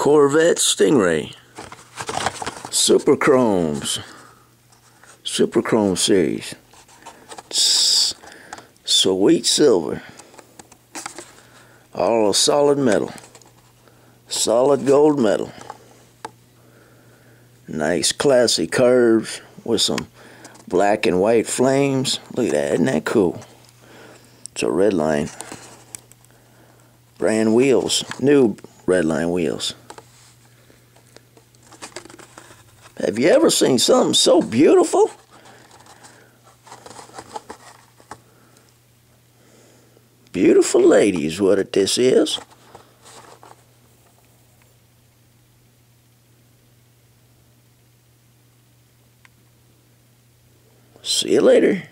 Corvette Stingray. Super Chromes. Super Chrome series. Sweet silver. All solid metal. Solid gold metal. Nice classy curves with some black and white flames. Look at that, isn't that cool? It's a red line. Brand wheels, new red line wheels. Have you ever seen something so beautiful? Beautiful lady is what it, this is. See you later.